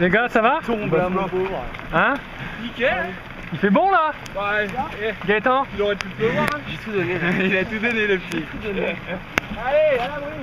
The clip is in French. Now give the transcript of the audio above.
Les gars, ça va Tombe là, bah, mon pauvre. Hein Nickel. Il fait bon là Ouais. Eh, Gaëtan Il aurait pu le pleuvoir. Hein. J'ai tout donné. Il a tout donné, le petit. Allez, à l'abri